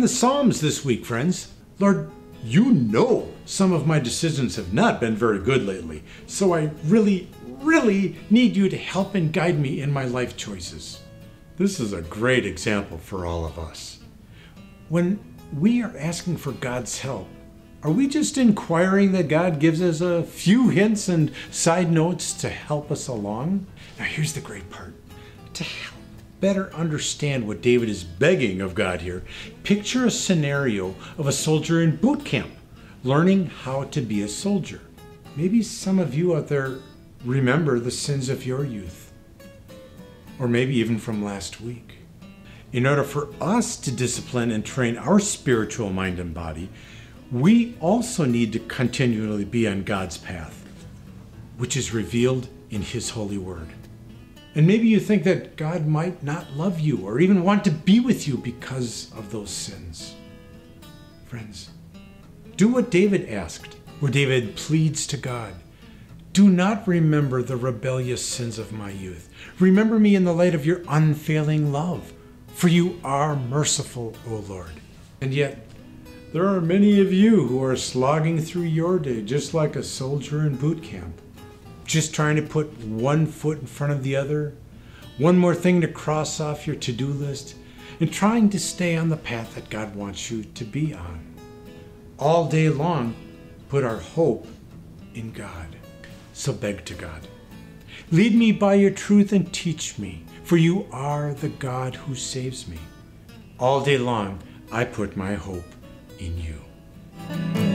the Psalms this week, friends. Lord, you know some of my decisions have not been very good lately, so I really, really need you to help and guide me in my life choices. This is a great example for all of us. When we are asking for God's help, are we just inquiring that God gives us a few hints and side notes to help us along? Now, here's the great part. To help better understand what David is begging of God here, picture a scenario of a soldier in boot camp learning how to be a soldier. Maybe some of you out there remember the sins of your youth, or maybe even from last week. In order for us to discipline and train our spiritual mind and body, we also need to continually be on God's path, which is revealed in His holy word. And maybe you think that God might not love you or even want to be with you because of those sins. Friends, do what David asked, where David pleads to God Do not remember the rebellious sins of my youth. Remember me in the light of your unfailing love, for you are merciful, O Lord. And yet, there are many of you who are slogging through your day just like a soldier in boot camp, just trying to put one foot in front of the other, one more thing to cross off your to do list, and trying to stay on the path that God wants you to be on. All day long, put our hope in God. So beg to God. Lead me by your truth and teach me, for you are the God who saves me. All day long, I put my hope in you.